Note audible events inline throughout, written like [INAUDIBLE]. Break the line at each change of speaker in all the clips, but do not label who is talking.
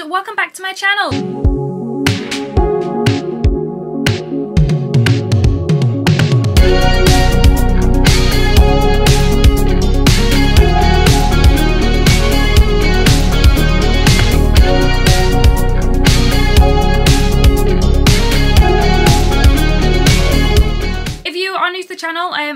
and welcome back to my channel.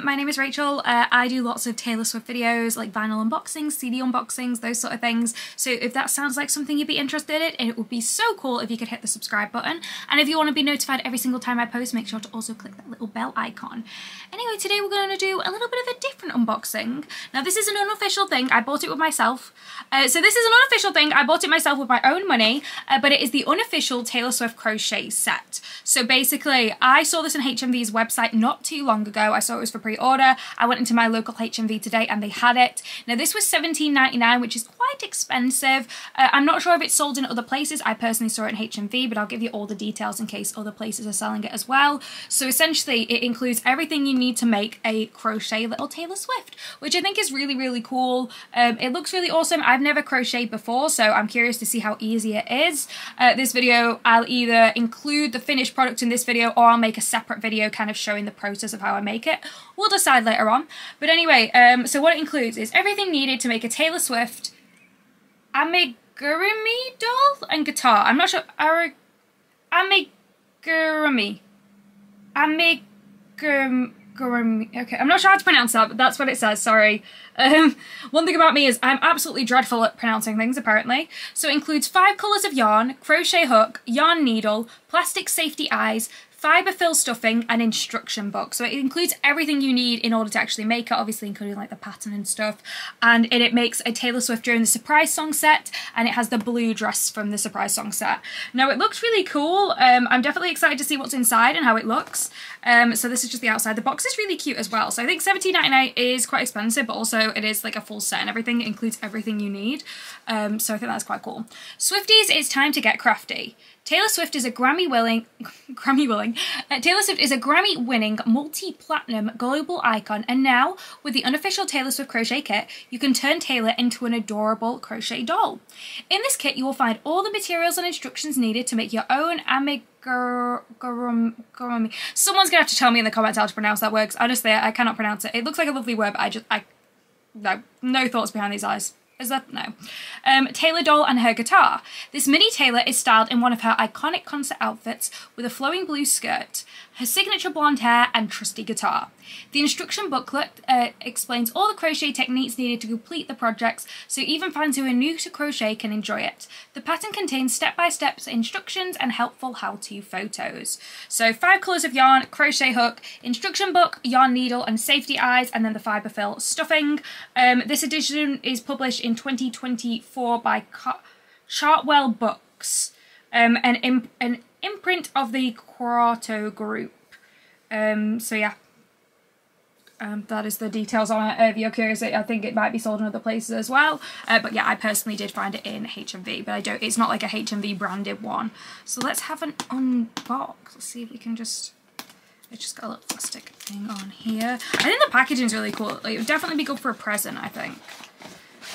Um, my name is Rachel. Uh, I do lots of Taylor Swift videos like vinyl unboxings, CD unboxings, those sort of things. So if that sounds like something you'd be interested in, it would be so cool if you could hit the subscribe button. And if you want to be notified every single time I post, make sure to also click that little bell icon. Anyway, today we're going to do a little bit of a different unboxing. Now this is an unofficial thing. I bought it with myself. Uh, so this is an unofficial thing. I bought it myself with my own money, uh, but it is the unofficial Taylor Swift crochet set. So basically, I saw this on HMV's website not too long ago. I saw it was for pre-order. I went into my local HMV today and they had it. Now this was $17.99, which is quite expensive. Uh, I'm not sure if it's sold in other places. I personally saw it in HMV, but I'll give you all the details in case other places are selling it as well. So essentially, it includes everything you need to make a crochet little Taylor Swift, which I think is really, really cool. Um, it looks really awesome. I've never crocheted before, so I'm curious to see how easy it is. Uh, this video, I'll either include the finished product in this video or I'll make a separate video kind of showing the process of how I make it. We'll decide later on. But anyway, um, so what it includes is everything needed to make a Taylor Swift amigurumi doll and guitar. I'm not sure. Amigurumi. Amigurumi. Okay, I'm not sure how to pronounce that, but that's what it says, sorry. Um, one thing about me is I'm absolutely dreadful at pronouncing things, apparently. So it includes five colours of yarn, crochet hook, yarn needle, plastic safety eyes, fibre fill stuffing and instruction book. So it includes everything you need in order to actually make it, obviously including like the pattern and stuff. And it makes a Taylor Swift during the surprise song set and it has the blue dress from the surprise song set. Now it looks really cool. Um, I'm definitely excited to see what's inside and how it looks. Um, so this is just the outside. The box is really cute as well. So I think $17.99 is quite expensive, but also it is like a full set and everything. It includes everything you need. Um, so I think that's quite cool. Swifties, it's time to get crafty. Taylor Swift is a Grammy willing, [LAUGHS] Grammy willing. Uh, Taylor Swift is a Grammy winning multi-platinum global icon, and now with the unofficial Taylor Swift crochet kit, you can turn Taylor into an adorable crochet doll. In this kit, you will find all the materials and instructions needed to make your own amigurumi. Someone's gonna have to tell me in the comments how to pronounce that word. Honestly, I cannot pronounce it. It looks like a lovely word, but I just I no no thoughts behind these eyes. Is that? No. Um, Taylor doll and her guitar. This mini Taylor is styled in one of her iconic concert outfits with a flowing blue skirt, her signature blonde hair and trusty guitar. The instruction booklet uh, explains all the crochet techniques needed to complete the projects, so even fans who are new to crochet can enjoy it. The pattern contains step-by-step -step instructions and helpful how-to photos. So five colours of yarn, crochet hook, instruction book, yarn needle and safety eyes, and then the fibre fill stuffing. Um, this edition is published in 2024 by Car Chartwell Books, um, an, imp an imprint of the Quarto Group. Um, so yeah, um, that is the details on it. If you're curious, I think it might be sold in other places as well. Uh, but yeah, I personally did find it in HMV, but I don't. It's not like a HMV branded one. So let's have an unbox. Let's see if we can just. It's just got a little plastic thing on here. I think the packaging is really cool. Like, it would definitely be good for a present. I think.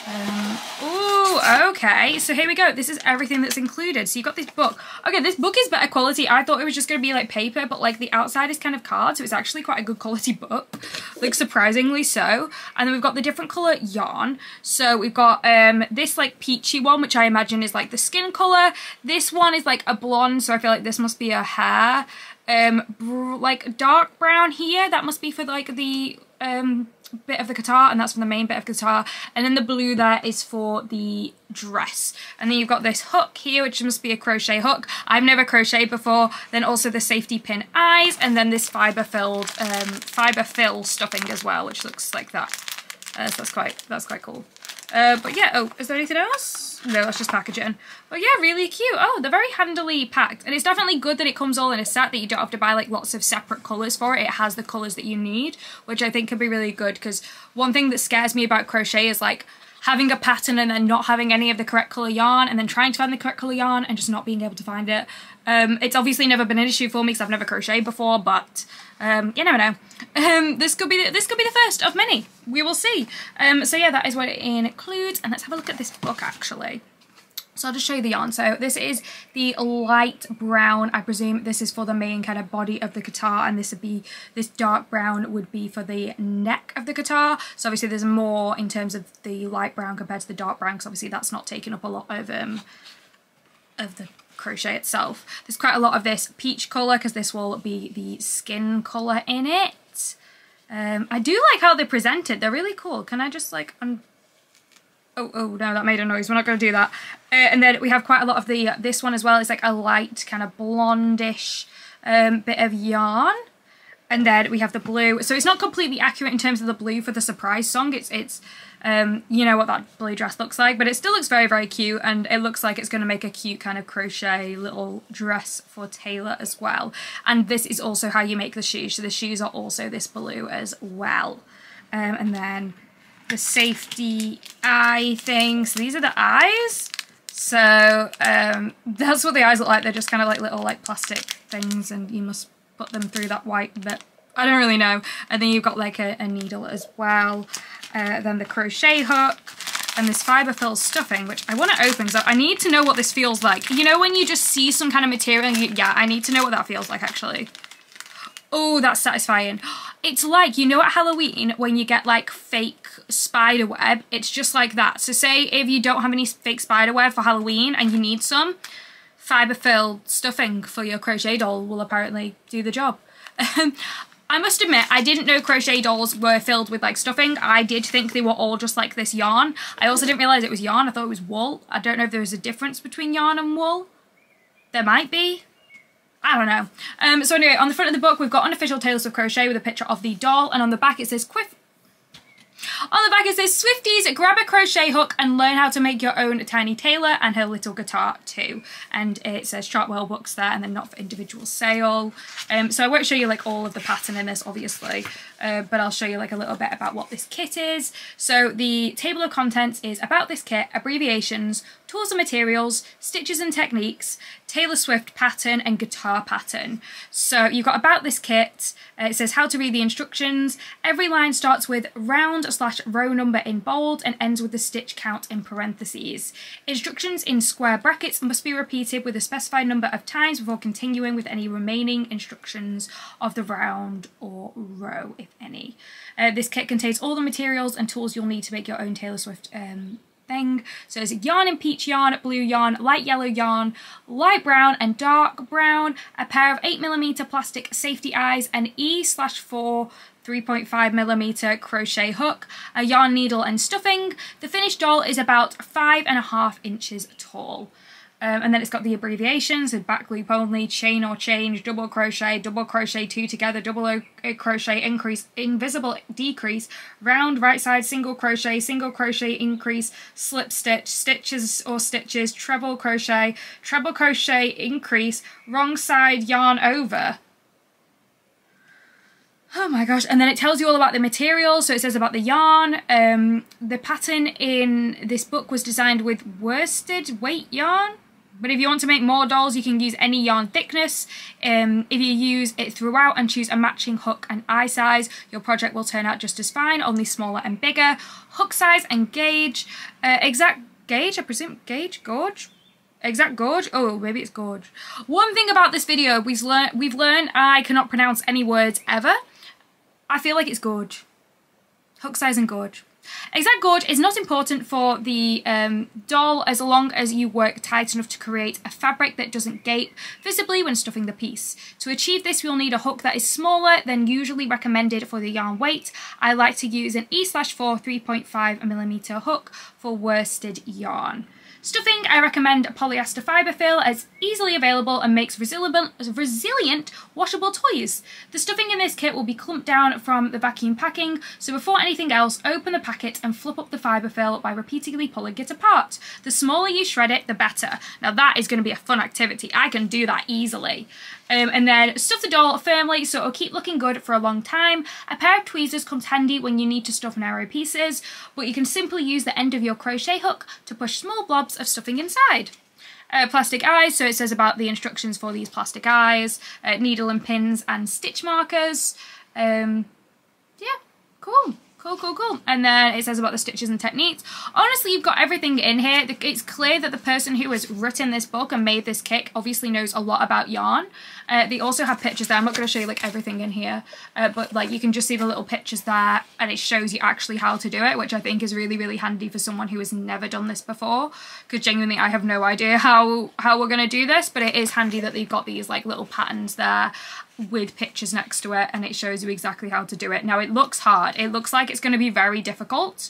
Um, oh, okay. So here we go. This is everything that's included. So you've got this book. Okay, this book is better quality. I thought it was just going to be like paper, but like the outside is kind of card, so it's actually quite a good quality [LAUGHS] book. Like surprisingly so. And then we've got the different colour yarn. So we've got um this like peachy one, which I imagine is like the skin colour. This one is like a blonde, so I feel like this must be a hair. Um, like dark brown here. That must be for like the um bit of the guitar and that's for the main bit of guitar. And then the blue there is for the dress. And then you've got this hook here which must be a crochet hook. I've never crocheted before. Then also the safety pin eyes and then this fiber filled um, fiber fill stuffing as well which looks like that. Uh, so that's quite that's quite cool uh, but yeah, oh, is there anything else? No, let's just package it in. But yeah, really cute. Oh, they're very handily packed. And it's definitely good that it comes all in a set, that you don't have to buy like lots of separate colours for it. It has the colours that you need, which I think can be really good because one thing that scares me about crochet is like having a pattern and then not having any of the correct colour yarn and then trying to find the correct colour yarn and just not being able to find it. Um, it's obviously never been an issue for me because I've never crocheted before, but um, you never know. Um, this could be the, this could be the first of many. We will see. Um, so yeah, that is what it includes, and let's have a look at this book actually. So I'll just show you the yarn. So this is the light brown. I presume this is for the main kind of body of the guitar and this would be, this dark brown would be for the neck of the guitar. So obviously there's more in terms of the light brown compared to the dark brown because obviously that's not taking up a lot of, um, of the crochet itself. There's quite a lot of this peach colour because this will be the skin colour in it. Um, I do like how they present it. They're really cool. Can I just like Oh, oh no, that made a noise. We're not going to do that. Uh, and then we have quite a lot of the, this one as well. It's like a light kind of blondish um, bit of yarn. And then we have the blue. So it's not completely accurate in terms of the blue for the surprise song. It's, it's um, you know what that blue dress looks like, but it still looks very, very cute. And it looks like it's going to make a cute kind of crochet little dress for Taylor as well. And this is also how you make the shoes. So the shoes are also this blue as well. Um, and then the safety eye thing. So these are the eyes. So um, that's what the eyes look like. They're just kind of like little like plastic things and you must put them through that white bit. I don't really know. And then you've got like a, a needle as well. Uh, then the crochet hook and this fibre fill stuffing, which I want to open. So I need to know what this feels like. You know when you just see some kind of material you, yeah, I need to know what that feels like actually. Oh, that's satisfying. It's like, you know at Halloween when you get like fake spider web, it's just like that. So say if you don't have any fake spider web for Halloween and you need some, fibre filled stuffing for your crochet doll will apparently do the job. [LAUGHS] I must admit, I didn't know crochet dolls were filled with like stuffing. I did think they were all just like this yarn. I also didn't realise it was yarn. I thought it was wool. I don't know if there's a difference between yarn and wool. There might be. I don't know. Um, so anyway, on the front of the book, we've got unofficial Tales of Crochet with a picture of the doll, and on the back it says Quiff. On the back it says Swifties, grab a crochet hook and learn how to make your own Tiny Taylor and her little guitar too. And it says Chartwell books there and then not for individual sale. Um, so I won't show you like all of the pattern in this obviously, uh, but I'll show you like a little bit about what this kit is. So the table of contents is about this kit, abbreviations, tools and materials, stitches and techniques, Taylor Swift pattern and guitar pattern. So you've got about this kit, uh, it says how to read the instructions. Every line starts with round slash row number in bold and ends with the stitch count in parentheses. Instructions in square brackets must be repeated with a specified number of times before continuing with any remaining instructions of the round or row, if any. Uh, this kit contains all the materials and tools you'll need to make your own Taylor Swift um, thing. So there's yarn and peach yarn, blue yarn, light yellow yarn, light brown and dark brown, a pair of 8mm plastic safety eyes, an E slash 4 3.5mm crochet hook, a yarn needle and stuffing. The finished doll is about five and a half inches tall. Um, and then it's got the abbreviations, so back loop only, chain or change, double crochet, double crochet two together, double crochet increase, invisible decrease, round right side single crochet, single crochet increase, slip stitch, stitches or stitches, treble crochet, treble crochet increase, wrong side yarn over. Oh my gosh, and then it tells you all about the materials. So it says about the yarn. Um, the pattern in this book was designed with worsted weight yarn. But if you want to make more dolls, you can use any yarn thickness. Um, if you use it throughout and choose a matching hook and eye size, your project will turn out just as fine, only smaller and bigger. Hook size and gauge. Uh, exact gauge, I presume, gauge, gauge? Exact gauge? Oh, maybe it's gauge. One thing about this video, we've learned, we've learned I cannot pronounce any words ever. I feel like it's gauge. Hook size and gauge. Exact gauge is not important for the um, doll as long as you work tight enough to create a fabric that doesn't gape visibly when stuffing the piece. To achieve this we'll need a hook that is smaller than usually recommended for the yarn weight. I like to use an E slash 4 3.5mm hook for worsted yarn. Stuffing, I recommend polyester fibre fill as easily available and makes resilient, resilient washable toys. The stuffing in this kit will be clumped down from the vacuum packing, so before anything else, open the packet and flip up the fibre fill by repeatedly pulling it apart. The smaller you shred it, the better. Now that is going to be a fun activity. I can do that easily. Um, and then stuff the doll firmly so it'll keep looking good for a long time. A pair of tweezers comes handy when you need to stuff narrow pieces, but you can simply use the end of your crochet hook to push small blobs of stuffing inside. Uh, plastic eyes, so it says about the instructions for these plastic eyes, uh, needle and pins and stitch markers. Um, yeah, cool Cool, cool, cool. And then it says about the stitches and techniques. Honestly, you've got everything in here. It's clear that the person who has written this book and made this kit obviously knows a lot about yarn. Uh, they also have pictures there. I'm not going to show you like everything in here, uh, but like you can just see the little pictures there and it shows you actually how to do it, which I think is really, really handy for someone who has never done this before. Because genuinely, I have no idea how, how we're going to do this, but it is handy that they've got these like little patterns there with pictures next to it and it shows you exactly how to do it. Now it looks hard. It looks like it's going to be very difficult,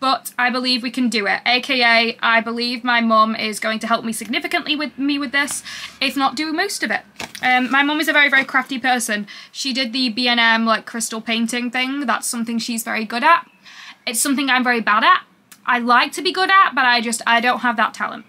but I believe we can do it. AKA, I believe my mum is going to help me significantly with me with this, if not do most of it. Um, my mum is a very, very crafty person. She did the B&M like crystal painting thing. That's something she's very good at. It's something I'm very bad at. I like to be good at, but I just, I don't have that talent.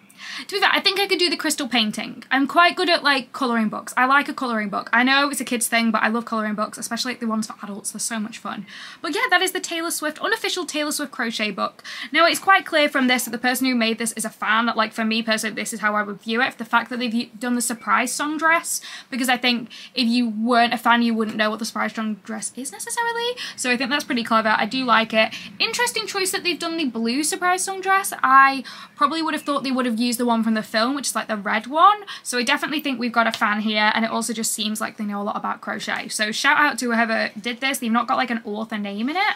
To be fair, I think I could do the crystal painting. I'm quite good at like colouring books. I like a colouring book. I know it's a kid's thing, but I love colouring books, especially like the ones for adults. They're so much fun. But yeah, that is the Taylor Swift, unofficial Taylor Swift crochet book. Now it's quite clear from this that the person who made this is a fan. Like for me personally, this is how I would view it. The fact that they've done the surprise song dress, because I think if you weren't a fan, you wouldn't know what the surprise song dress is necessarily. So I think that's pretty clever. I do like it. Interesting choice that they've done the blue surprise song dress. I probably would have thought they would have used the one from the film, which is like the red one. So I definitely think we've got a fan here, and it also just seems like they know a lot about crochet. So shout out to whoever did this. They've not got like an author name in it.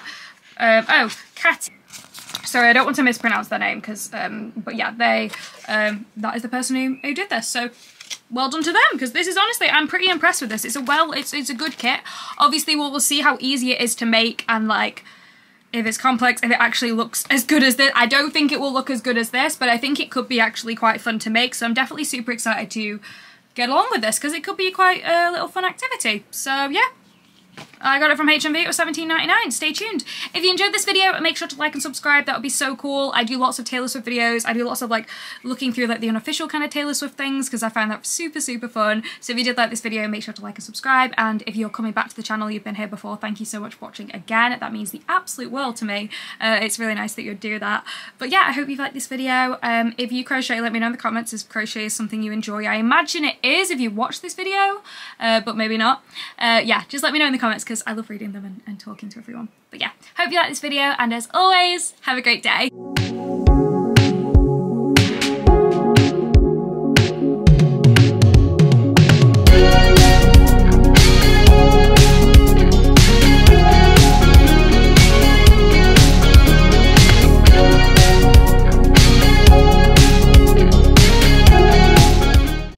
Um, oh, Kat. Sorry, I don't want to mispronounce their name, because, um, but yeah, they, um, that is the person who, who did this. So well done to them because this is honestly I'm pretty impressed with this it's a well it's, it's a good kit obviously we'll, we'll see how easy it is to make and like if it's complex, if it actually looks as good as this. I don't think it will look as good as this, but I think it could be actually quite fun to make. So I'm definitely super excited to get along with this because it could be quite a little fun activity. So yeah, I got it from HMV, it was $17.99. Stay tuned. If you enjoyed this video, make sure to like and subscribe. That would be so cool. I do lots of Taylor Swift videos. I do lots of like looking through like the unofficial kind of Taylor Swift things because I find that super, super fun. So if you did like this video, make sure to like and subscribe. And if you're coming back to the channel, you've been here before, thank you so much for watching again. That means the absolute world to me. Uh, it's really nice that you'd do that. But yeah, I hope you've liked this video. Um, if you crochet, let me know in the comments if crochet is something you enjoy. I imagine it is if you watch this video, uh, but maybe not. Uh, yeah, just let me know in the comments because I love reading them and, and talking to everyone. But yeah, hope you like this video and as always, have a great day.